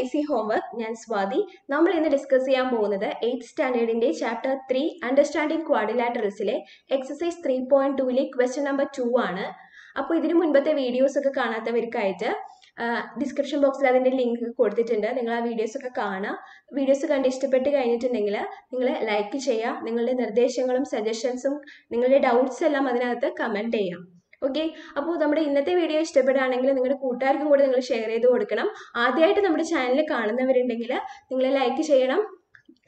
Easy homework ഞാൻ സ്വാതി. നമ്മൾ ഇന്ന് ഡിസ്കസ് ചെയ്യാൻ പോകുന്നത് എയ്ത്ത് സ്റ്റാൻഡേർഡിന്റെ ചാപ്റ്റർ ത്രീ അണ്ടർസ്റ്റാൻഡിംഗ് ക്വാഡിലാറ്ററൽസിലെ എക്സസൈസ് ത്രീ പോയിന്റ് ടൂയിലെ ക്വസ്റ്റ്യൻ നമ്പർ ടു ആണ്. അപ്പോൾ ഇതിന് മുൻപത്തെ വീഡിയോസ് ഒക്കെ കാണാത്തവർക്കായിട്ട് ഡിസ്ക്രിപ്ഷൻ ബോക്സിൽ അതിന്റെ ലിങ്ക് കൊടുത്തിട്ടുണ്ട്. നിങ്ങൾ ആ വീഡിയോസ് ഒക്കെ കാണുക. വീഡിയോസ് കണ്ട് ഇഷ്ടപ്പെട്ട് കഴിഞ്ഞിട്ടുണ്ടെങ്കിൽ നിങ്ങൾ ലൈക്ക് ചെയ്യുക. നിങ്ങളുടെ നിർദ്ദേശങ്ങളും സജഷൻസും നിങ്ങളുടെ ഡൗട്ട്സ് എല്ലാം അതിനകത്ത് കമന്റ് ചെയ്യാം. ഓക്കെ അപ്പോൾ നമ്മുടെ ഇന്നത്തെ വീഡിയോ ഇഷ്ടപ്പെടുകയാണെങ്കിൽ നിങ്ങളുടെ കൂട്ടുകാർക്കും കൂടി നിങ്ങൾ ഷെയർ ചെയ്ത് കൊടുക്കണം. ആദ്യമായിട്ട് നമ്മുടെ ചാനൽ കാണുന്നവരുണ്ടെങ്കിൽ നിങ്ങൾ ലൈക്ക് ചെയ്യണം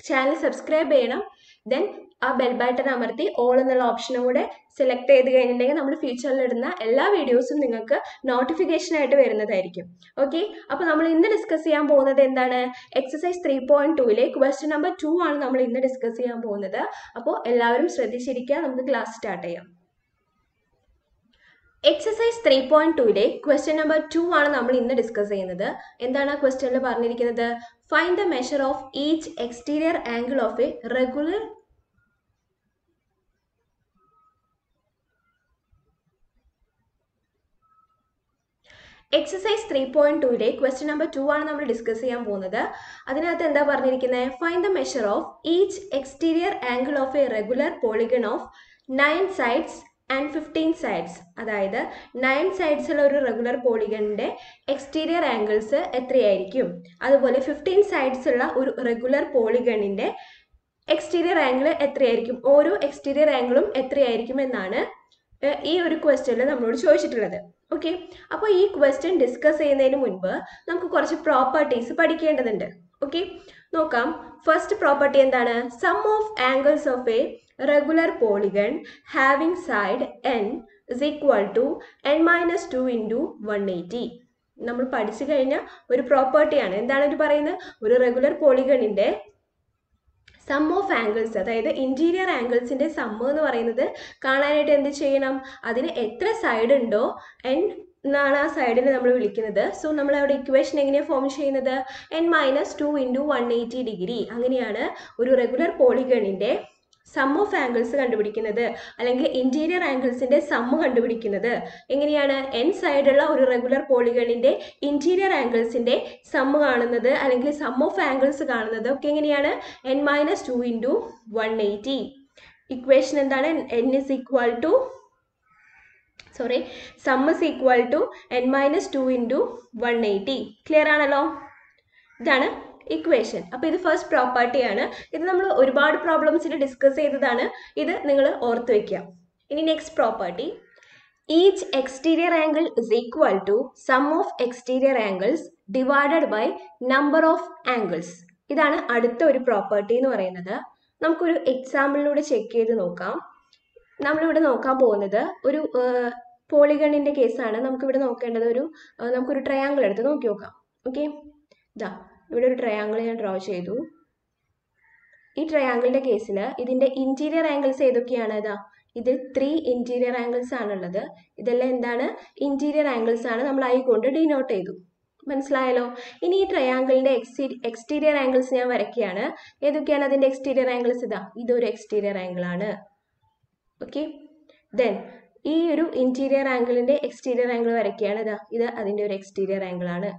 ചാനൽ സബ്സ്ക്രൈബ് ചെയ്യണം ദെൻ ആ ബെൽ ബട്ടൺ അമർത്തി ഓൾ എന്നുള്ള ഓപ്ഷനും കൂടെ സെലക്ട് ചെയ്ത് കഴിഞ്ഞിട്ടുണ്ടെങ്കിൽ നമ്മൾ ഫ്യൂച്ചറിൽ ഇടുന്ന എല്ലാ വീഡിയോസും നിങ്ങൾക്ക് നോട്ടിഫിക്കേഷനായിട്ട് വരുന്നതായിരിക്കും. ഓക്കെ അപ്പോൾ നമ്മൾ ഇന്ന് ഡിസ്കസ് ചെയ്യാൻ പോകുന്നത് എന്താണ്? എക്സസൈസ് ത്രീ പോയിന്റ് ടൂയിലെ ക്വസ്റ്റ്യൻ നമ്പർ ടു ആണ് നമ്മൾ ഇന്ന് ഡിസ്കസ് ചെയ്യാൻ പോകുന്നത്. അപ്പോൾ എല്ലാവരും ശ്രദ്ധിച്ചിരിക്കുക നമുക്ക് ക്ലാസ് സ്റ്റാർട്ട് ചെയ്യാം. എക്സസൈസ് ത്രീ പോയിന്റ് ടൂയിലെ ക്വസ്റ്റ്യൻ നമ്പർ ടു ആണ് നമ്മൾ ഇന്ന് ഡിസ്കസ് ചെയ്യുന്നത്. എന്താണ് ക്വസ്റ്റ്യനിൽ പറഞ്ഞിരിക്കുന്നത്? Find the measure of each exterior angle of a regular exercise three point ടൂയിലെ question number two ആണ് നമ്മൾ ഡിസ്കസ് ചെയ്യാൻ പോകുന്നത്. അതിനകത്ത് എന്താ പറഞ്ഞിരിക്കുന്നത് find the measure of each exterior angle of a regular polygon of nine sides and fifteen sides അതായത് nine sides ഉള്ള ഒരു റെഗുലർ പോളിഗണിന്റെ എക്സ്റ്റീരിയർ ആംഗിൾസ് എത്രയായിരിക്കും? അതുപോലെ ഫിഫ്റ്റീൻ സൈഡ്സ് ഉള്ള ഒരു റെഗുലർ പോളിഗണിന്റെ എക്സ്റ്റീരിയർ ആംഗിൾ എത്രയായിരിക്കും? ഓരോ എക്സ്റ്റീരിയർ ആംഗിളും എത്രയായിരിക്കും എന്നാണ് ഈ ഒരു ക്വസ്റ്റ്യനിൽ നമ്മളോട് ചോദിച്ചിട്ടുള്ളത്. ഓക്കെ അപ്പോൾ ഈ ക്വസ്റ്റ്യൻ ഡിസ്കസ് ചെയ്യുന്നതിന് മുൻപ് നമുക്ക് കുറച്ച് പ്രോപ്പർട്ടീസ് പഠിക്കേണ്ടതുണ്ട്. ഓക്കെ നോക്കാം. ഫസ്റ്റ് പ്രോപ്പർട്ടി എന്താണ്? Sum of angles of a regular polygon having side n is equal to n two into one eighty നമ്മൾ പഠിച്ചു കഴിഞ്ഞ ഒരു പ്രോപ്പർട്ടിയാണ് എന്താണ് ഇത് പറയുന്നത്? ഒരു റെഗുലർ പോളിഗണിന്റെ സം ഓഫ് ആംഗിൾസ് അതായത് ഇന്റീരിയർ ആംഗിൾസിന്റെ സമ്മ് എന്ന് പറയുന്നത് കാണാനായിട്ട് എന്ത് ചെയ്യണം? അതിന് എത്ര സൈഡ് ഉണ്ടോ എൻ എന്നാണ് ആ സൈഡിനെ നമ്മൾ വിളിക്കുന്നത്. സോ നമ്മൾ അവിടെ ഇക്വേഷൻ എങ്ങനെയാണ് ഫോം ചെയ്യുന്നത്? N minus two into one eighty degree അങ്ങനെയാണ് ഒരു റെഗുലർ പോളിഗണിന്റെ സം ഓഫ് ആംഗിൾസ് കണ്ടുപിടിക്കുന്നത്. അല്ലെങ്കിൽ ഇന്റീരിയർ ആംഗിൾസിന്റെ സമ്മ് കണ്ടുപിടിക്കുന്നത്. എങ്ങനെയാണ്? എൻ സൈഡുള്ള ഒരു റെഗുലർ പോളിഗണിന്റെ ഇന്റീരിയർ ആംഗിൾസിന്റെ സമ്മ് കാണുന്നത് അല്ലെങ്കിൽ സം ഓഫ് ആംഗിൾസ് കാണുന്നത് ഒക്കെ എങ്ങനെയാണ്? N minus two into one eighty equation എന്താണ്? N is equal to sorry sum is equal to n minus two into one eighty clear ആണല്ലോ? ഇതാണ് ഇക്വേഷൻ അപ്പോൾ ഇത് ഫസ്റ്റ് പ്രോപ്പർട്ടിയാണ് ഇത് നമ്മൾ ഒരുപാട് പ്രോബ്ലംസിൽ ഡിസ്കസ് ചെയ്തതാണ്. ഇത് നിങ്ങൾ ഓർത്ത് വെക്കുക. ഇനി next property each exterior angle is equal to sum of exterior angles divided by number of angles ഇതാണ് അടുത്ത ഒരു പ്രോപ്പർട്ടി എന്ന് പറയുന്നത്. നമുക്കൊരു എക്സാമ്പിളിലൂടെ ചെക്ക് ചെയ്ത് നോക്കാം. നമ്മളിവിടെ നോക്കാൻ പോകുന്നത് ഒരു പോളിഗണിന്റെ കേസാണ് നമുക്കിവിടെ നോക്കേണ്ടത് ഒരു നമുക്കൊരു ട്രയാങ്കിൾ എടുത്ത് നോക്കി നോക്കാം. ഓക്കെ ഇതാ ഇവിടെ ഒരു ട്രയാങ്കിൾ ഞാൻ ഡ്രോ ചെയ്തു. ഈ ട്രയാങ്കിളിന്റെ കേസിൽ ഇതിന്റെ ഇന്റീരിയർ ആംഗിൾസ് ഏതൊക്കെയാണ്? ഇതാ ഇതിൽ ത്രീ ഇന്റീരിയർ ആംഗിൾസ് ആണുള്ളത്. ഇതെല്ലാം എന്താണ്? ഇന്റീരിയർ ആംഗിൾസ് ആണ് നമ്മൾ ഐ കൊണ്ട് ഡിനോട്ട് ചെയ്തു. മനസ്സിലായല്ലോ? ഇനി ഈ ട്രയാങ്കിളിന്റെ എക്സ്റ്റീ എക്സ്റ്റീരിയർ ആംഗിൾസ് ഞാൻ വരയ്ക്കുകയാണ്. ഏതൊക്കെയാണ് അതിന്റെ എക്സ്റ്റീരിയർ ആംഗിൾസ് ഇതാ ഇതൊരു എക്സ്റ്റീരിയർ ആംഗിൾ ആണ്. ഓക്കെ ദെൻ ഈ ഒരു ഇന്റീരിയർ ആംഗിളിന്റെ എക്സ്റ്റീരിയർ ആംഗിൾ വരയ്ക്കുകയാണ്. ഇതാ ഇത് അതിന്റെ ഒരു എക്സ്റ്റീരിയർ ആംഗിൾ ആണ്.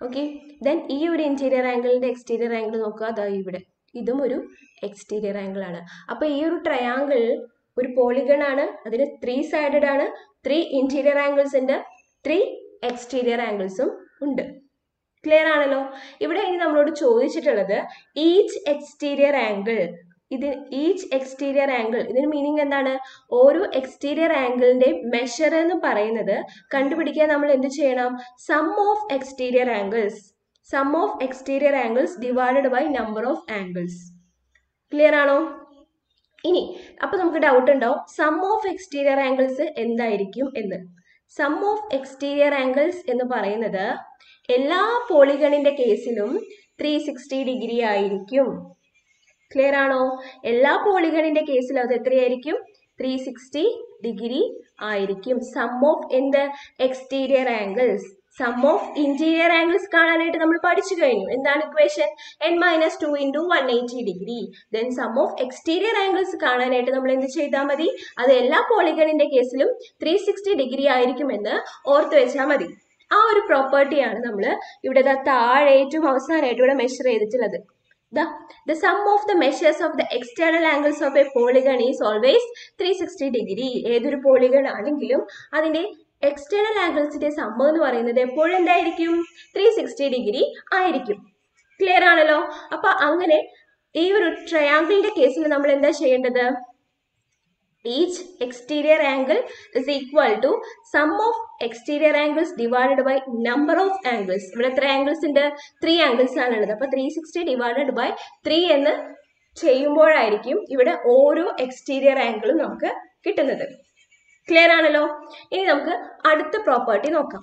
ഓക്കെ ദെൻ ഈ ഒരു ഇന്റീരിയർ ആംഗിളിന്റെ എക്സ്റ്റീരിയർ ആംഗിൾ നോക്കുക. അതാ ഇവിടെ. ഇതും ഒരു എക്സ്റ്റീരിയർ ആംഗിൾ ആണ്. അപ്പോൾ ഈ ഒരു ട്രയാങ്കിൾ ഒരു പോളിഗൺ ആണ്. അതിന് ത്രീ സൈഡഡ് ആണ്. ത്രീ ഇന്റീരിയർ ആംഗിൾസ് ഉണ്ട്. ത്രീ എക്സ്റ്റീരിയർ ആംഗിൾസും ഉണ്ട്. ക്ലിയർ ആണല്ലോ? ഇവിടെ ഇനി നമ്മളോട് ചോദിച്ചിട്ടുള്ളത് ഈച്ച് എക്സ്റ്റീരിയർ ആംഗിൾ ഇത് ഈച്ച് എക്സ്റ്റീരിയർ ആംഗിൾ ഇതിന് മീനിങ് എന്താണ്? ഓരോ എക്സ്റ്റീരിയർ ആംഗിളിന്റെ മെഷർ എന്ന് പറയുന്നത് കണ്ടുപിടിക്കാൻ നമ്മൾ എന്ത് ചെയ്യണം? Sum of exterior angles sum of exterior angles divided by number of angles clear ആണോ? ഇനി അപ്പൊ നമുക്ക് ഡൗട്ട് ഉണ്ടാവും. സം ഓഫ് എക്സ്റ്റീരിയർ ആംഗിൾസ് എന്തായിരിക്കും എന്ന്. സം ഓഫ് എക്സ്റ്റീരിയർ ആംഗിൾസ് എന്ന് പറയുന്നത് എല്ലാ പോളിഗണിന്റെ കേസിലും ത്രീ ഡിഗ്രി ആയിരിക്കും. ക്ലിയർ ആണോ? എല്ലാ പോളിഗണിന്റെ കേസിൽ അത് എത്രയായിരിക്കും? ത്രീ സിക്സ്റ്റി ഡിഗ്രി ആയിരിക്കും. സം ഓഫ് എന്ത്? Exterior angles sum of interior angles കാണാനായിട്ട് നമ്മൾ പഠിച്ചു കഴിഞ്ഞു. എന്താണ് equation n minus two into one eighty degree then sum of exterior angles കാണാനായിട്ട് നമ്മൾ എന്ത് ചെയ്താൽ മതി? അത് എല്ലാ പോളിഗണിന്റെ കേസിലും ത്രീ സിക്സ്റ്റി ഡിഗ്രി ആയിരിക്കുമെന്ന് ഓർത്ത് വെച്ചാൽ മതി. ആ ഒരു പ്രോപ്പർട്ടിയാണ് നമ്മൾ ഇവിടെ താഴെ ഏറ്റവും അവസാനമായിട്ട് ഇവിടെ മെഷർ ചെയ്തിട്ടുള്ളത്. The sum of the measures of the external angles of a polygon is always three sixty degree ഏതൊരു പോളിഗൺ ആണെങ്കിലും അതിന്റെ എക്സ്റ്റേണൽ ആംഗിൾസിന്റെ സമ്മ എന്ന് പറയുന്നത് എപ്പോഴും എന്തായിരിക്കും? ത്രീ സിക്സ്റ്റി ഡിഗ്രി ആയിരിക്കും. ക്ലിയർ ആണല്ലോ? അപ്പൊ അങ്ങനെ ഈ ഒരു ട്രയാങ്കിളിന്റെ കേസിൽ നമ്മൾ എന്താ ചെയ്യേണ്ടത്? Each exterior angle is equal to sum of exterior angles divided by number of angles. ഇവിടെ എത്ര ആംഗിൾസ് ഉണ്ട്? ത്രീ ആംഗിൾസ് ആണ് ഉള്ളത്. അപ്പൊ three sixty divided by three എന്ന് ചെയ്യുമ്പോഴായിരിക്കും ഇവിടെ ഓരോ എക്സ്റ്റീരിയർ ആംഗിളും നമുക്ക് കിട്ടുന്നത്. ക്ലിയർ ആണല്ലോ? ഇനി നമുക്ക് അടുത്ത പ്രോപ്പർട്ടി നോക്കാം.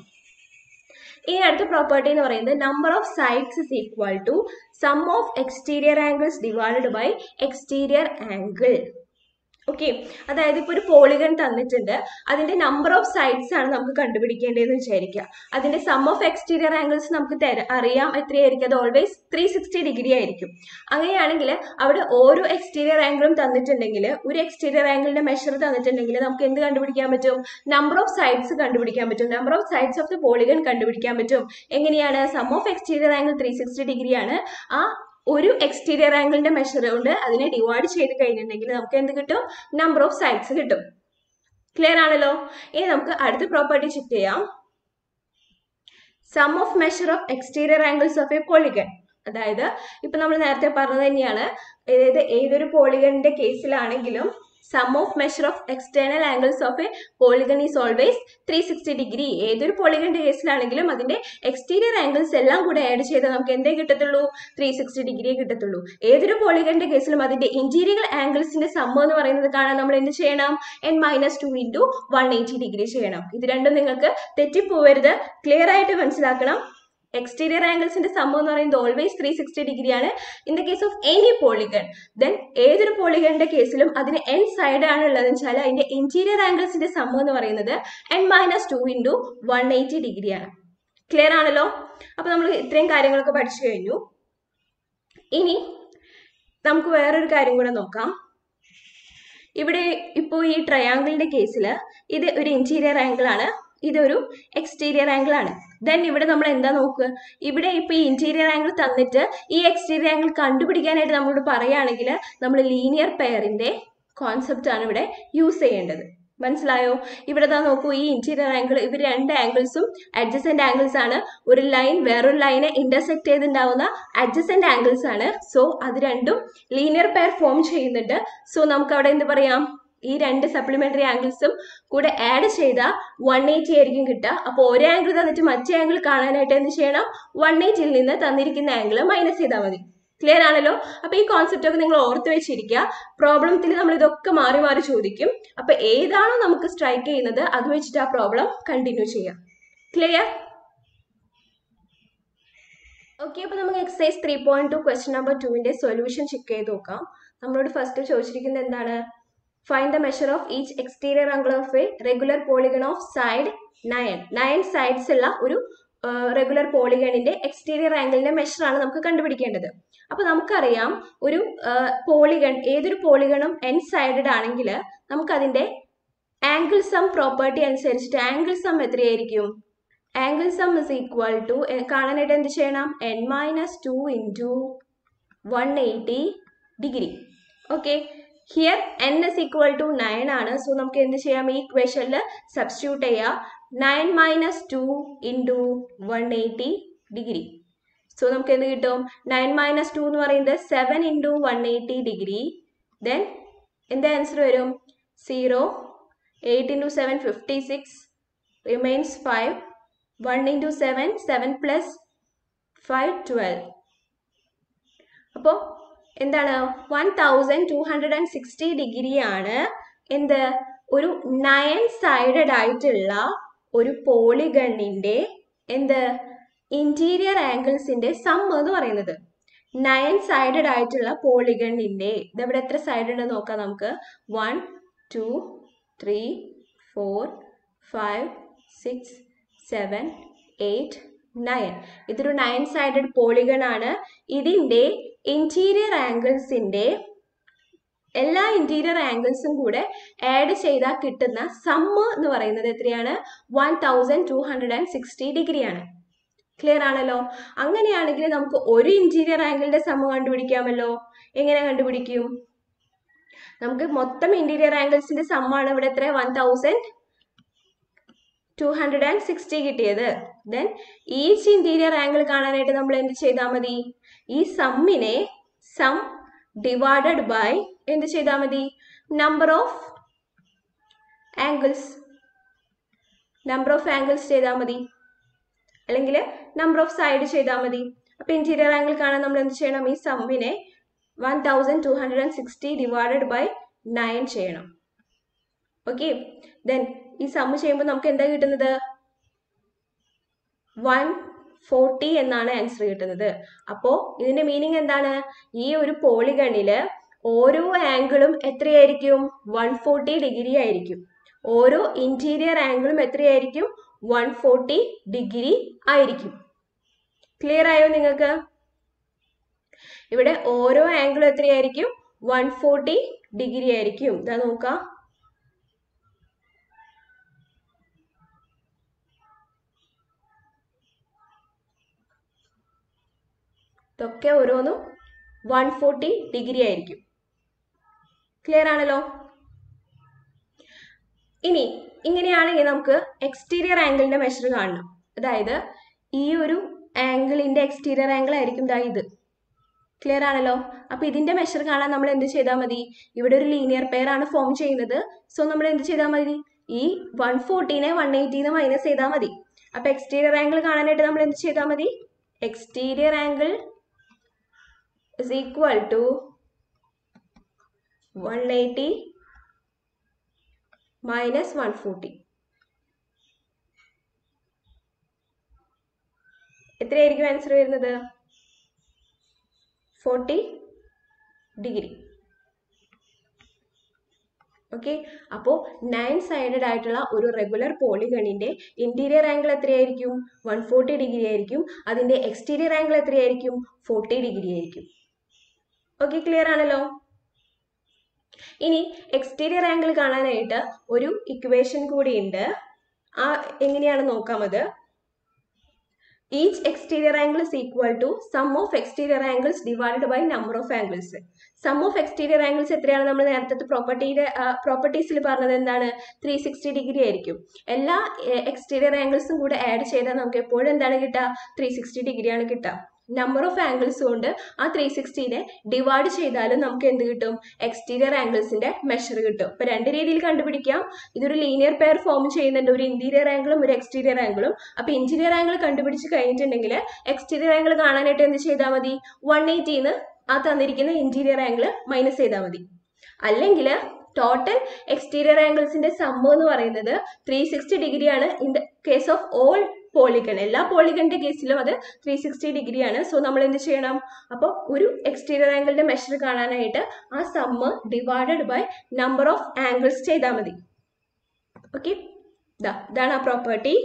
ഈ അടുത്ത പ്രോപ്പർട്ടി എന്ന് പറയുന്നത് number of sides is equal to sum of exterior angles divided by exterior angle okay അതായത് ഇപ്പോൾ ഒരു പോളിഗൺ തന്നിട്ടുണ്ട്. അതിന്റെ നമ്പർ ഓഫ് സൈഡ്സ് ആണ് നമുക്ക് കണ്ടുപിടിക്കേണ്ടതെന്ന് വിചാരിക്കുക. അതിന്റെ സം ഓഫ് എക്സ്റ്റീരിയർ ആംഗിൾസ് നമുക്ക് അറിയാം എത്രയായിരിക്കും. അത് ഓൾവേസ് ത്രീ സിക്സ്റ്റി ഡിഗ്രി ആയിരിക്കും. അങ്ങനെയാണെങ്കിൽ അവിടെ ഓരോ എക്സ്റ്റീരിയർ ആംഗിളും തന്നിട്ടുണ്ടെങ്കിൽ ഒരു എക്സ്റ്റീരിയർ ആംഗിളിന്റെ മെഷർ തന്നിട്ടുണ്ടെങ്കിൽ നമുക്ക് എന്ത് കണ്ടുപിടിക്കാൻ പറ്റും? നമ്പർ ഓഫ് സൈഡ്സ് കണ്ടുപിടിക്കാൻ പറ്റും. Number of sides of the polygon കണ്ടുപിടിക്കാൻ പറ്റും. എങ്ങനെയാണ്? Sum of exterior angle three degree ആണ്. ആ ഒരു എക്സ്റ്റീരിയർ ആംഗിളിന്റെ മെഷർ കൊണ്ട് അതിനെ ഡിവൈഡ് ചെയ്ത് കഴിഞ്ഞിട്ടുണ്ടെങ്കിൽ നമുക്ക് എന്ത് കിട്ടും? നമ്പർ ഓഫ് സൈഡ്സ് കിട്ടും. ക്ലിയർ ആണല്ലോ? ഇനി നമുക്ക് അടുത്ത പ്രോപ്പർട്ടി ചെക്ക് ചെയ്യാം. Sum of measure of exterior angles of a polygon അതായത് ഇപ്പൊ നമ്മൾ നേരത്തെ പറഞ്ഞത് തന്നെയാണ് അതായത് ഏതൊരു പോളിഗണിന്റെ കേസിലാണെങ്കിലും sum of measure of external angles of a polygon is always three sixty degree ഏതൊരു പോളിഗണിന്റെ കേസിലാണെങ്കിലും അതിന്റെ എക്സ്റ്റീരിയർ ആംഗിൾസ് എല്ലാം കൂടെ ആഡ് ചെയ്താൽ നമുക്ക് എന്തേ കിട്ടത്തുള്ളൂ? ത്രീ സിക്സ്റ്റി ഡിഗ്രിയെ കിട്ടത്തുള്ളൂ. ഏതൊരു പോളിഗണിന്റെ കേസിലും അതിന്റെ ഇന്റീരിയർ ആംഗിൾസിന്റെ സമ്മ എന്ന് പറയുന്നത് കാണാൻ നമ്മൾ എന്ത് ചെയ്യണം? N minus two into one eighty degree ചെയ്യണം. ഇത് രണ്ടും നിങ്ങൾക്ക് തെറ്റിപ്പോവരുത്. ക്ലിയർ ആയിട്ട് മനസ്സിലാക്കണം. എക്സ്റ്റീരിയർ ആംഗിൾസിന്റെ സംഭവം എന്ന് പറയുന്നത് ഓൾവേസ് ത്രീ സിക്സ്റ്റി ഡിഗ്രി ആണ് in the case of any polygon then ഏതൊരു പോളിഗണിന്റെ കേസിലും അതിന് എൻ സൈഡ് ആണ് ഉള്ളതെന്ന് വെച്ചാൽ അതിന്റെ ഇന്റീരിയർ ആംഗിൾസിന്റെ സംഭവം എന്ന് പറയുന്നത് n minus two into one eighty degree ആണ് ക്ലിയർ ആണല്ലോ? അപ്പൊ നമ്മൾ ഇത്രയും കാര്യങ്ങളൊക്കെ പഠിച്ചു കഴിഞ്ഞു. ഇനി നമുക്ക് വേറൊരു കാര്യം കൂടെ നോക്കാം. ഇവിടെ ഇപ്പോൾ ഈ ട്രയാങ്കിളിന്റെ കേസിൽ ഇത് ഒരു ഇന്റീരിയർ ആംഗിൾ ആണ്. ഇതൊരു എക്സ്റ്റീരിയർ ആംഗിൾ ആണ്. ദെൻ ഇവിടെ നമ്മൾ എന്താ നോക്കുക? ഇവിടെ ഇപ്പൊ ഈ ഇന്റീരിയർ ആംഗിൾ തന്നിട്ട് ഈ എക്സ്റ്റീരിയർ ആംഗിൾ കണ്ടുപിടിക്കാനായിട്ട് നമ്മളോട് പറയുകയാണെങ്കിൽ നമ്മൾ ലീനിയർ പെയറിന്റെ കോൺസെപ്റ്റ് ആണ് ഇവിടെ യൂസ് ചെയ്യേണ്ടത്. മനസ്സിലായോ? ഇവിടെ താ നോക്കൂ ഈ ഇന്റീരിയർ ആംഗിൾ ഇവർ രണ്ട് ആംഗിൾസും അഡ്ജസന്റ് ആംഗിൾസ് ആണ്. ഒരു ലൈൻ വേറൊരു ലൈനെ ഇന്റർസെക്ട് ചെയ്തുണ്ടാവുന്ന അഡ്ജസന്റ് ആംഗിൾസ് ആണ്. സോ അത് രണ്ടും ലീനിയർ പെയർ ഫോം ചെയ്യുന്നുണ്ട്. സോ നമുക്ക് അവിടെ എന്ത് പറയാം? ഈ രണ്ട് സപ്ലിമെന്ററി ആംഗിൾസും കൂടെ ആഡ് ചെയ്താൽ വൺ എയ്റ്റി ആയിരിക്കും കിട്ടുക. അപ്പോൾ ഒരു ആംഗിൾ തന്നിട്ട് മറ്റേ ആംഗിൾ കാണാനായിട്ട് എന്ത് ചെയ്യണം? വൺ എയ്റ്റിയിൽ നിന്ന് തന്നിരിക്കുന്ന ആംഗിൾ മൈനസ് ചെയ്താൽ മതി. ക്ലിയർ ആണല്ലോ? അപ്പൊ ഈ കോൺസെപ്റ്റ് ഒക്കെ നിങ്ങൾ ഓർത്ത് വെച്ചിരിക്കുക. പ്രോബ്ലത്തിൽ നമ്മൾ ഇതൊക്കെ മാറി മാറി ചോദിക്കും. അപ്പൊ ഏതാണോ നമുക്ക് സ്ട്രൈക്ക് ചെയ്യുന്നത് അത് വെച്ചിട്ട് ആ പ്രോബ്ലം കണ്ടിന്യൂ ചെയ്യാം. ക്ലിയർ ഓക്കെ അപ്പൊ നമുക്ക് exercise three point two question number ടുവിന്റെ സൊല്യൂഷൻ ചെക്ക് ചെയ്ത് നോക്കാം. നമ്മളോട് ഫസ്റ്റ് ചോദിച്ചിരിക്കുന്നത് എന്താണ്? Find the measure of each exterior angle of a regular polygon of side nine nine sides ഉള്ള ഒരു റെഗുലർ പോളിഗണിന്റെ എക്സ്റ്റീരിയർ ആംഗിളിന്റെ മെഷർ ആണ് നമുക്ക് കണ്ടുപിടിക്കേണ്ടത്. അപ്പൊ നമുക്കറിയാം ഒരു പോളിഗൺ ഏതൊരു പോളിഗണും എൻ സൈഡഡ് ആണെങ്കിൽ നമുക്ക് അതിന്റെ ആംഗിൾ സം പ്രോപ്പർട്ടി അനുസരിച്ചിട്ട് ആംഗിൾ സം എത്രയായിരിക്കും? Angle sum is equal to കാണാനായിട്ട് എന്ത് ചെയ്യണം? N minus two into one eighty degree okay here n is equal to nine ആണ്. സോ നമുക്ക് എന്ത് ചെയ്യാം? ഈ ഇക്വേഷനിൽ സബ്സ്റ്റിറ്റ്യൂട്ട് ചെയ്യാം. Nine minus two into one eighty degree so നമുക്ക് എന്ത് കിട്ടും? നയൻ മൈനസ് ടു എന്ന് പറയുന്നത് seven into one eighty degree then എന്താ ആൻസർ വരും? Zero eight into seven fifty six remains five one into seven seven plus five twelve അപ്പോൾ എന്താണ്? One thousand two hundred and sixty ഡിഗ്രിയാണ് എന്ത്? ഒരു nine sided ആയിട്ടുള്ള ഒരു പോളിഗണിന്റെ എന്ത്? ഇന്റീരിയർ ആംഗിൾസിന്റെ സം എന്ന് പറയുന്നത്. നയൻ സൈഡഡ് ആയിട്ടുള്ള പോളിഗണിന്റെ ഇതവിടെ എത്ര സൈഡ് ഉണ്ട് നോക്കാം നമുക്ക്. One two three four five six seven eight nine ഇതൊരു നയൻ സൈഡഡ് പോളിഗൺ ആണ് ഇതിന്റെ ഇന്റീരിയർ ആംഗിൾസിന്റെ എല്ലാ ഇന്റീരിയർ ആംഗിൾസും കൂടെ ആഡ് ചെയ്താൽ കിട്ടുന്ന സമ്മ് എന്ന് പറയുന്നത് എത്രയാണ്? One thousand two hundred and sixty ഡിഗ്രിയാണ് ക്ലിയർ ആണല്ലോ? അങ്ങനെയാണെങ്കിൽ നമുക്ക് ഒരു ഇന്റീരിയർ ആംഗിളിന്റെ സമ്മ് കണ്ടുപിടിക്കാമല്ലോ. എങ്ങനെ കണ്ടുപിടിക്കും? നമുക്ക് മൊത്തം ഇന്റീരിയർ ആംഗിൾസിന്റെ സമ്മാണ് ഇവിടെ എത്ര one thousand two hundred and sixty കിട്ടിയത്. ദെൻ ഈച്ച് ഇന്റീരിയർ ആംഗിൾ കാണാനായിട്ട് നമ്മൾ എന്ത് ചെയ്താൽ മതി? ഈ സമ്മിനെ സം ഡിവൈഡഡ് ബൈ എന്ത് ചെയ്താൽ മതി? Number of angles number of angles ചെയ്താൽ മതി. അല്ലെങ്കിൽ നമ്പർ ഓഫ് സൈഡ് ചെയ്താൽ മതി. അപ്പൊ ഇന്റീരിയർ ആംഗിൾ കാണാൻ നമ്മൾ എന്ത് ചെയ്യണം? ഈ സമ്മിനെ one thousand two hundred and sixty divided by nine ചെയ്യണം. ഓക്കെ ദെൻ ഈ സമ്മ് ചെയ്യുമ്പോൾ നമുക്ക് എന്താ കിട്ടുന്നത്? വൺ ഫോർട്ടി എന്നാണ് ആൻസർ കിട്ടുന്നത്. അപ്പോ ഇതിന്റെ മീനിങ് എന്താണ്? ഈ ഒരു പോളിഗണിൽ ഓരോ ആംഗിളും എത്രയായിരിക്കും? വൺ ഫോർട്ടി ഡിഗ്രി ആയിരിക്കും. ഓരോ ഇന്റീരിയർ ആംഗിളും എത്രയായിരിക്കും? വൺ ഫോർട്ടി ഡിഗ്രി ആയിരിക്കും. ക്ലിയർ ആയോ നിങ്ങൾക്ക്? ഇവിടെ ഓരോ ആംഗിളും എത്രയായിരിക്കും? വൺ ഫോർട്ടി ഡിഗ്രി ആയിരിക്കും. ഇതാ നോക്കാം. ഇതൊക്കെ ഓരോന്നും വൺ ഫോർട്ടി ഡിഗ്രി ആയിരിക്കും. ക്ലിയർ ആണല്ലോ? ഇനി ഇങ്ങനെയാണെങ്കിൽ നമുക്ക് എക്സ്റ്റീരിയർ ആംഗിളിന്റെ മെഷർ കാണണം. അതായത് ഈ ഒരു ആംഗിളിന്റെ എക്സ്റ്റീരിയർ ആംഗിൾ ആയിരിക്കും ദാ ഇത്. ക്ലിയർ ആണല്ലോ? അപ്പൊ ഇതിന്റെ മെഷർ കാണാൻ നമ്മൾ എന്ത് ചെയ്താൽ മതി? ഇവിടെ ഒരു ലീനിയർ പെയർ ആണ് ഫോം ചെയ്യുന്നത്. സോ നമ്മൾ എന്ത് ചെയ്താൽ മതി? ഈ വൺ ഫോർട്ടീനെ വൺ എയ്റ്റീന്ന് മൈനസ് ചെയ്താൽ മതി. അപ്പൊ എക്സ്റ്റീരിയർ ആംഗിൾ കാണാനായിട്ട് നമ്മൾ എന്ത് ചെയ്താൽ മതി? Exterior angle is equal to 180 minus 140. എത്രയായിരിക്കും ആൻസർ വരുന്നത്? ഫോർട്ടി ഡിഗ്രി ഓക്കെ അപ്പോൾ നയൻ സൈഡഡ് ആയിട്ടുള്ള ഒരു റെഗുലർ പോളിഗണിന്റെ ഇന്റീരിയർ ആംഗിൾ എത്രയായിരിക്കും? വൺ ഫോർട്ടി ഡിഗ്രി ആയിരിക്കും. അതിന്റെ എക്സ്റ്റീരിയർ ആംഗിൾ എത്രയായിരിക്കും? ഫോർട്ടി ഡിഗ്രി ആയിരിക്കും. ഓക്കെ ക്ലിയർ ആണല്ലോ? ഇനി എക്സ്റ്റീരിയർ ആംഗിൾ കാണാനായിട്ട് ഒരു ഇക്വേഷൻ കൂടിയുണ്ട്. ആ എങ്ങനെയാണ് നോക്കാം അത്? Each exterior angle is equal to sum of exterior angles divided by number of angles sum of exterior angles എത്രയാണ്? നമ്മൾ നേരത്തെ പ്രോപ്പർട്ടിയുടെ പ്രോപ്പർട്ടീസിൽ പറഞ്ഞത് എന്താണ്? ത്രീ സിക്സ്റ്റി ഡിഗ്രി ആയിരിക്കും. എല്ലാ എക്സ്റ്റീരിയർ ആംഗിൾസും കൂടെ ആഡ് ചെയ്താൽ നമുക്ക് എപ്പോഴും എന്താണ് കിട്ടുക? ത്രീ സിക്സ്റ്റി ഡിഗ്രിയാണ് കിട്ടുക. നമ്പർ ഓഫ് ആംഗിൾസ് കൊണ്ട് ആ ത്രീ സിക്സ്റ്റീനെ ഡിവൈഡ് ചെയ്താലും നമുക്ക് എന്ത് കിട്ടും? എക്സ്റ്റീരിയർ ആംഗിൾസിന്റെ മെഷർ കിട്ടും. ഇപ്പൊ രണ്ട് രീതിയിൽ കണ്ടുപിടിക്കാം. ഇതൊരു ലീനിയർ പെയർ ഫോം ചെയ്യുന്നുണ്ട്. ഒരു ഇന്റീരിയർ ആംഗിളും ഒരു എക്സ്റ്റീരിയർ ആംഗിളും അപ്പൊ ഇന്റീരിയർ ആംഗിൾ കണ്ടുപിടിച്ച് കഴിഞ്ഞിട്ടുണ്ടെങ്കിൽ എക്സ്റ്റീരിയർ ആംഗിൾ കാണാനായിട്ട് എന്ത് ചെയ്താൽ മതി? വൺ എയ്റ്റിന്ന് ആ തന്നിരിക്കുന്ന ഇന്റീരിയർ ആംഗിൾ മൈനസ് ചെയ്താൽ മതി. അല്ലെങ്കിൽ ടോട്ടൽ എക്സ്റ്റീരിയർ ആംഗിൾസിന്റെ സമ്മ് എന്ന് പറയുന്നത് ത്രീ സിക്സ്റ്റി ഡിഗ്രിയാണ് in the case of all polygon. എല്ലാ പോളിഗണിന്റെ കേസിലും അത് ത്രീ സിക്സ്റ്റി ഡിഗ്രിയാണ്. സോ നമ്മൾ എന്ത് ചെയ്യണം? അപ്പോൾ ഒരു എക്സ്റ്റീരിയർ ആംഗിളിന്റെ മെഷർ കാണാനായിട്ട് ആ sum divided by number of angles ചെയ്താൽ മതി. ഓക്കെ ഇതാണ് ആ property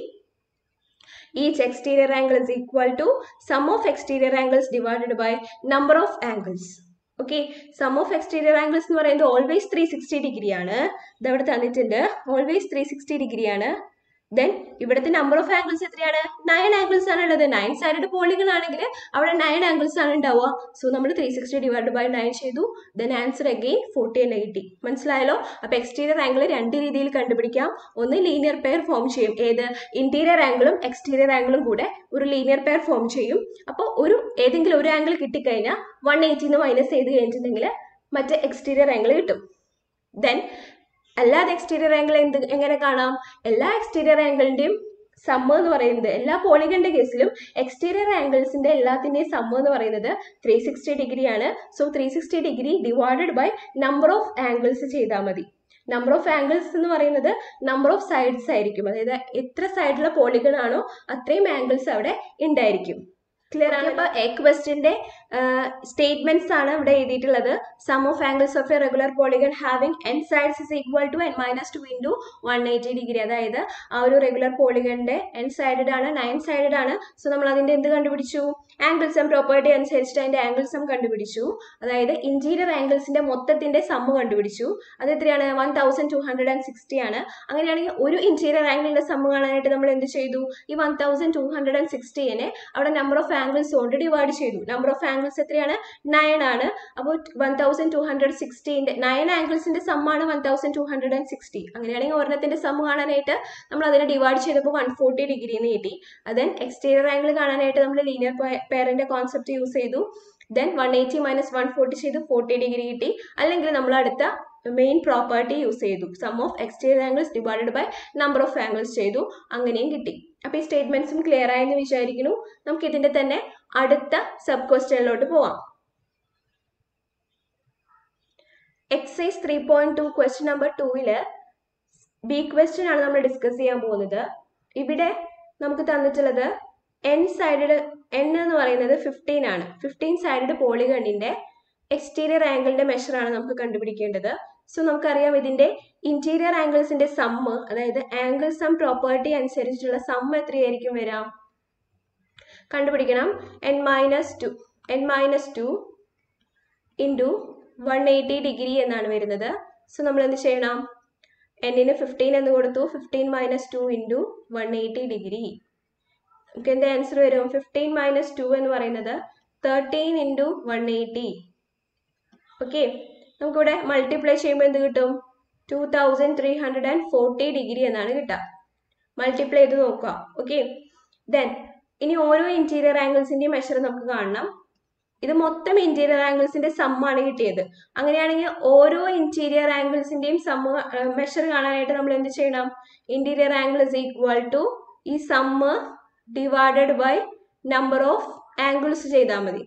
each exterior angle is equal to sum of exterior angles divided by number of angles okay sum of exterior angles എന്ന് പറയുന്നത് ഓൾവേസ് ത്രീ സിക്സ്റ്റി ഡിഗ്രിയാണ്. ഇതവിടെ തന്നിട്ടുണ്ട്. Always three sixty ഡിഗ്രിയാണ്. ദെൻ ഇവിടുത്തെ നമ്പർ ഓഫ് ആംഗിൾസ് എത്രയാണ്? Nine angles ആണ് ഉള്ളത്. നയൻ സൈഡഡ് പോളിഗൺ ആണെങ്കിൽ അവിടെ നയൻ ആംഗിൾസ് ആണ് ഉണ്ടാവുക. സോ നമ്മൾ three sixty divide by nine ചെയ്തു. ദെൻ ആൻസർ അഗെയിൻ ഫോർട്ടി തന്നെ കിട്ടി മനസ്സിലായല്ലോ? അപ്പൊ എക്സ്റ്റീരിയർ ആംഗിൾ രണ്ട് രീതിയിൽ കണ്ടുപിടിക്കാം. ഒന്ന് ലീനിയർ പെയർ ഫോം ചെയ്യും. ഏത്? ഇന്റീരിയർ ആംഗിളും എക്സ്റ്റീരിയർ ആംഗിളും കൂടെ ഒരു ലീനിയർ പെയർ ഫോം ചെയ്യും. അപ്പോൾ ഒരു ഏതെങ്കിലും ഒരു ആംഗിൾ കിട്ടിക്കഴിഞ്ഞാൽ വൺ എയ്റ്റിന്ന് മൈനസ് ചെയ്ത് കഴിഞ്ഞിട്ടുണ്ടെങ്കിൽ മറ്റേ എക്സ്റ്റീരിയർ ആംഗിൾ കിട്ടും. ദെൻ അല്ലാതെ എക്സ്റ്റീരിയർ ആംഗിൾ എന്ത് എങ്ങനെ കാണാം? എല്ലാ എക്സ്റ്റീരിയർ ആംഗിളിന്റെയും സമ്മ എന്ന് പറയുന്നത് എല്ലാ പോളിഗന്റെ കേസിലും എക്സ്റ്റീരിയർ ആംഗിൾസിന്റെ എല്ലാത്തിന്റെയും സമ്മ എന്ന് പറയുന്നത് ത്രീ സിക്സ്റ്റി ഡിഗ്രിയാണ് so three sixty degree divided by number of angles ചെയ്താൽ മതി. നമ്പർ ഓഫ് ആംഗിൾസ് എന്ന് പറയുന്നത് നമ്പർ ഓഫ് സൈഡ്സ് ആയിരിക്കും. അതായത് എത്ര സൈഡിലുള്ള പോളിഗൺ ആണോ അത്രയും ആംഗിൾസ് അവിടെ ഉണ്ടായിരിക്കും. ക്ലിയർ ആണ് അപ്പൊ എ ക്വസ്റ്റിന്റെ സ്റ്റേറ്റ്മെന്റ്സ് ആണ് ഇവിടെ എഴുതിയിട്ടുള്ളത്. Sum of angles of a regular polygon having n sides is equal to n minus two into one eighty degree അതായത് ആ ഒരു റെഗുലർ പോളിഗണിന്റെ എൻ സൈഡഡ് ആണ് നയൻ സൈഡഡ് ആണ്. സോ നമ്മൾ അതിന്റെ എന്ത് കണ്ടുപിടിച്ചു? ആംഗിൾ സം പ്രോപ്പർട്ടി അനുസരിച്ചിട്ട് അതിന്റെ ആംഗിൾ സം കണ്ടുപിടിച്ചു. അതായത് ഇന്റീരിയർ ആംഗിൾസിന്റെ മൊത്തത്തിന്റെ സമ്മ് കണ്ടുപിടിച്ചു. അത് എത്രയാണ്? One thousand two hundred and sixty ആണ്. അങ്ങനെയാണെങ്കിൽ ഒരു ഇന്റീരിയർ ആംഗിളിന്റെ സമ്മ് കാണാനായിട്ട് നമ്മൾ എന്ത് ചെയ്തു? ഈ one thousand two hundred and സിക്സ്റ്റിനെ അവിടെ നമ്പർ ഓഫ് ആംഗിൾസ് കൊണ്ട് ഡിവൈഡ് ചെയ്തു. നമ്പർ ഓഫ് ആംഗിൾസ് എത്രയാണ്? നയൻ ആണ്. അപ്പോൾ വൺ തൗസൻഡ് ടു ഹൺഡ്രഡ് സിക്സ്റ്റീന്റെ നയൻ ആംഗിൾസിന്റെ സമ്മാണ് one thousand two hundred and sixty അങ്ങനെയാണെങ്കിൽ ഒരെണ്ണത്തിന്റെ സമ്മ് കാണാനായിട്ട് നമ്മൾ അതിനെ ഡിവൈഡ് ചെയ്തപ്പോൾ വൺ ഫോർട്ടി ഡിഗ്രി എന്ന് കിട്ടി. ദെൻ എക്സ്റ്റീരിയർ ആംഗിൾ കാണാനായിട്ട് നമ്മൾ ലീനിയർ പെയറിന്റെ കോൺസെപ്റ്റ് യൂസ് ചെയ്തു. Then one eighty minus one forty ചെയ്ത് ഫോർട്ടി ഡിഗ്രി കിട്ടി. അല്ലെങ്കിൽ നമ്മൾ അടുത്ത മെയിൻ പ്രോപ്പർട്ടി യൂസ് ചെയ്തു. Sum of exterior angles divided by number of angles ചെയ്തു. അങ്ങനെയും കിട്ടി. അപ്പോൾ ഈ സ്റ്റേറ്റ്മെന്റ്സും ക്ലിയർ ആയെന്ന് വിചാരിക്കുന്നു. നമുക്ക് ഇതിന്റെ തന്നെ അടുത്ത സബ് ക്വസ്റ്റ്യനിലോട്ട് പോവാം. Exercise three point two question number ടൂവിൽ ബി ക്വസ്റ്റ്യൻ ആണ് നമ്മൾ ഡിസ്കസ് ചെയ്യാൻ പോകുന്നത്. ഇവിടെ നമുക്ക് തന്നിട്ടുള്ളത് എൻ സൈഡഡ് എൻ എന്ന് പറയുന്നത് ഫിഫ്റ്റീൻ ആണ്. ഫിഫ്റ്റീൻ സൈഡഡ് പോളിഗണിന്റെ എക്സ്റ്റീരിയർ ആംഗിളിന്റെ മെഷർ ആണ് നമുക്ക് കണ്ടുപിടിക്കേണ്ടത്. സോ നമുക്കറിയാം ഇതിന്റെ ഇന്റീരിയർ ആംഗിൾസിന്റെ സമ്മ് അതായത് ആംഗിൾ സം പ്രോപ്പർട്ടി അനുസരിച്ചുള്ള സമ്മ് എത്രയായിരിക്കും വരാം? കണ്ടുപിടിക്കണം. N minus two n minus two into one eighty degree എന്നാണ് വരുന്നത്. സോ നമ്മൾ എന്ത് ചെയ്യണം എന്നിന് ഫിഫ്റ്റീൻ എന്ന് കൊടുത്തു. Fifteen minus two into one eighty degree നമുക്ക് എന്താ ആൻസർ വരും? ഫിഫ്റ്റീൻ മൈനസ് ടു എന്ന് പറയുന്നത് thirteen into one eighty okay നമുക്കിവിടെ മൾട്ടിപ്ലൈ ചെയ്യുമ്പോൾ എന്ത് കിട്ടും? Two thousand three hundred and forty degree എന്നാണ് കിട്ടുക. മൾട്ടിപ്ലൈ ചെയ്ത് നോക്കുക. ഓക്കെ ദെൻ ഇനി ഓരോ ഇന്റീരിയർ ആംഗിൾസിന്റെയും മെഷർ നമുക്ക് കാണണം. ഇത് മൊത്തം ഇന്റീരിയർ ആംഗിൾസിന്റെ സമ്മാണ് കിട്ടിയത്. അങ്ങനെയാണെങ്കിൽ ഓരോ ഇന്റീരിയർ ആംഗിൾസിന്റെയും സമ്മ മെഷർ കാണാനായിട്ട് നമ്മൾ എന്ത് ചെയ്യണം? ഇന്റീരിയർ ആംഗിൾസ് ഈക്വൽ ടു ഈ sum divided by number of angles ചെയ്താൽ മതി.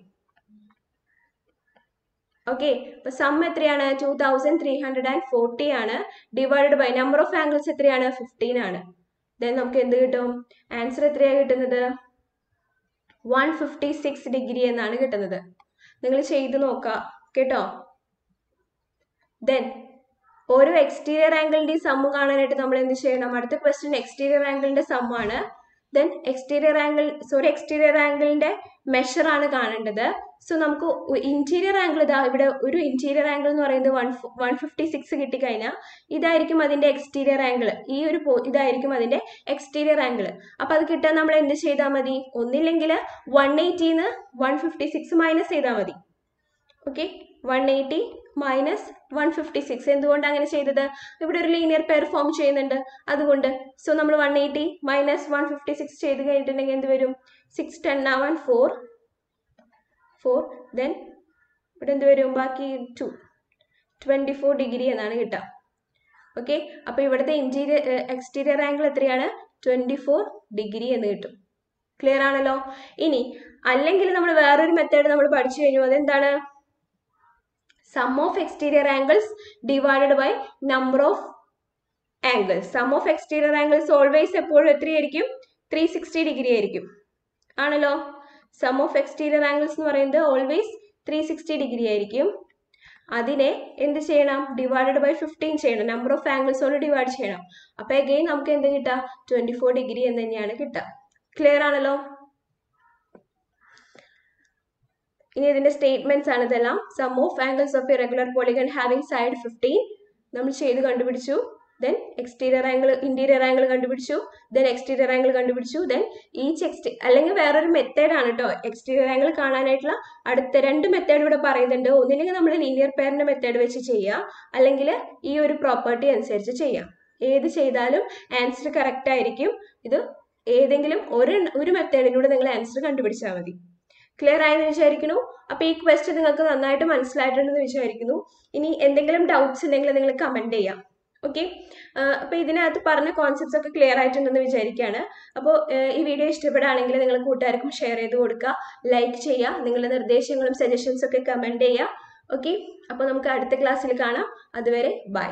ഓക്കെ അപ്പൊ സം എത്രയാണ്? Two thousand three hundred and forty ആണ്. Divided by number of angles എത്രയാണ്? ഫിഫ്റ്റീൻ ആണ്. ദെൻ നമുക്ക് എന്ത് കിട്ടും? ആൻസർ എത്രയാണ് കിട്ടുന്നത്? വൺ ഫിഫ്റ്റി സിക്സ് ഡിഗ്രി എന്നാണ് കിട്ടുന്നത്. നിങ്ങൾ ചെയ്ത് നോക്കുക കേട്ടോ? ദെൻ ഓരോ എക്സ്റ്റീരിയർ ആംഗിളിന്റെ സമ്മ് കാണാനായിട്ട് നമ്മൾ എന്ത് ചെയ്യണം? അടുത്ത ക്വസ്റ്റ്യൻ എക്സ്റ്റീരിയർ ആംഗിളിന്റെ സമ്മാണ് then exterior angle sorry exterior ആംഗിളിന്റെ measure ആണ് കാണേണ്ടത്. സോ നമുക്ക് ഇന്റീരിയർ ആംഗിൾ ഇതാ ഇവിടെ ഒരു ഇന്റീരിയർ ആംഗിൾ എന്ന് പറയുന്നത് വൺ വൺ ഫിഫ്റ്റി സിക്സ് കിട്ടിക്കഴിഞ്ഞാൽ ഇതായിരിക്കും അതിന്റെ എക്സ്റ്റീരിയർ ആംഗിൾ ഈ ഒരു ഇതായിരിക്കും അതിന്റെ എക്സ്റ്റീരിയർ ആംഗിൾ അപ്പൊ അത് കിട്ടാൻ നമ്മൾ എന്ത് ചെയ്താൽ മതി? ഒന്നില്ലെങ്കിൽ വൺ എയ്റ്റിന്ന് വൺ ഫിഫ്റ്റി സിക്സ് മൈനസ് ചെയ്താൽ മതി. Okay one eighty minus one fifty six എന്തുകൊണ്ട് അങ്ങനെ ചെയ്തത്? ഇവിടെ ഒരു ലീനിയർ പെയർ ഫോം ചെയ്യുന്നുണ്ട്. അതുകൊണ്ട് സോ നമ്മൾ one eighty minus one fifty six ചെയ്ത് കഴിഞ്ഞിട്ടുണ്ടെങ്കിൽ എന്ത് വരും? സിക്സ് ടെൻ ആവാൻ ഫോർ ഫോർ ദെൻ ഇവിടെ എന്ത് വരും? ബാക്കി ടു ട്വന്റി ഫോർ ഡിഗ്രി എന്നാണ് കിട്ടുക. ഓക്കെ അപ്പോൾ ഇവിടുത്തെ ഇന്റീരിയർ എക്സ്റ്റീരിയർ ആംഗിൾ എത്രയാണ്? ട്വന്റി ഫോർ ഡിഗ്രി എന്ന് കിട്ടും. ക്ലിയർ ആണല്ലോ? ഇനി അല്ലെങ്കിൽ നമ്മൾ വേറൊരു മെത്തേഡ് നമ്മൾ പഠിച്ചു കഴിഞ്ഞു. അതെന്താണ്? Sum of exterior angles divided by number of angles sum of exterior angles always എപ്പോഴും എത്രയായിരിക്കും? ത്രീ സിക്സ്റ്റി ഡിഗ്രി ആയിരിക്കും. ആണല്ലോ? സം ഓഫ് എക്സ്റ്റീരിയർ ആംഗിൾസ് എന്ന് പറയുന്നത് ഓൾവേസ് ത്രീ സിക്സ്റ്റി ഡിഗ്രി ആയിരിക്കും. അതിനെ എന്ത് ചെയ്യണം? ഡിവൈഡഡ് ബൈ ഫിഫ്റ്റീൻ ചെയ്യണം. നമ്പർ ഓഫ് ആംഗിൾസ് കൊണ്ട് ഡിവൈഡ് ചെയ്യണം. അപ്പൊ എഗെയിൻ നമുക്ക് എന്ത് കിട്ടുക? ട്വന്റി ഫോർ ഡിഗ്രി എന്ന് തന്നെയാണ് കിട്ടുക. ക്ലിയർ ആണല്ലോ? ഇനി ഇതിന്റെ സ്റ്റേറ്റ്മെന്റ്സ് ആണ് ഇതെല്ലാം. Sum of angles of irregular regular polygon having side fifteen നമ്മൾ ചെയ്ത് കണ്ടുപിടിച്ചു. Then exterior angle interior angle കണ്ടുപിടിച്ചു. ദെൻ എക്സ്റ്റീരിയർ ആംഗിൾ കണ്ടുപിടിച്ചു. ദെൻ ഈച്ച് എക്സ്റ്റീ അല്ലെങ്കിൽ വേറൊരു മെത്തേഡാണ് കേട്ടോ എക്സ്റ്റീരിയർ ആംഗിൾ കാണാനായിട്ടുള്ള അടുത്ത രണ്ട് മെത്തേഡ് ഇവിടെ പറയുന്നുണ്ട്. ഒന്നില്ലെങ്കിൽ നമ്മൾ ലീനിയർ പെയറിന്റെ മെത്തേഡ് വെച്ച് ചെയ്യുക അല്ലെങ്കിൽ ഈ ഒരു പ്രോപ്പർട്ടി അനുസരിച്ച് ചെയ്യാം. ഏത് ചെയ്താലും ആൻസർ കറക്റ്റ് ആയിരിക്കും. ഇത് ഏതെങ്കിലും ഒരു ഒരു മെത്തേഡിലൂടെ നിങ്ങൾ ആൻസർ കണ്ടുപിടിച്ചാൽ മതി. ക്ലിയർ ആയെന്ന് വിചാരിക്കുന്നു? അപ്പോൾ ഈ ക്വസ്റ്റ്യൻ നിങ്ങൾക്ക് നന്നായിട്ട് മനസ്സിലായിട്ടുണ്ടെന്ന് വിചാരിക്കുന്നു. ഇനി എന്തെങ്കിലും ഡൗട്ട്സ് ഉണ്ടെങ്കിൽ നിങ്ങൾ കമന്റ് ചെയ്യാം. ഓക്കെ അപ്പോൾ ഇതിനകത്ത് പറഞ്ഞ കോൺസെപ്റ്റ്സ് ഒക്കെ ക്ലിയർ ആയിട്ടുണ്ടെന്ന് വിചാരിക്കുകയാണ് അപ്പോൾ ഈ വീഡിയോ ഇഷ്ടപ്പെടുകയാണെങ്കിൽ നിങ്ങൾ കൂട്ടുകാർക്കും ഷെയർ ചെയ്ത് കൊടുക്കുക. ലൈക്ക് ചെയ്യുക. നിങ്ങളുടെ നിർദ്ദേശങ്ങളും സജഷൻസ് ഒക്കെ കമന്റ് ചെയ്യുക. ഓക്കെ അപ്പോൾ നമുക്ക് അടുത്ത ക്ലാസ്സിൽ കാണാം. അതുവരെ ബൈ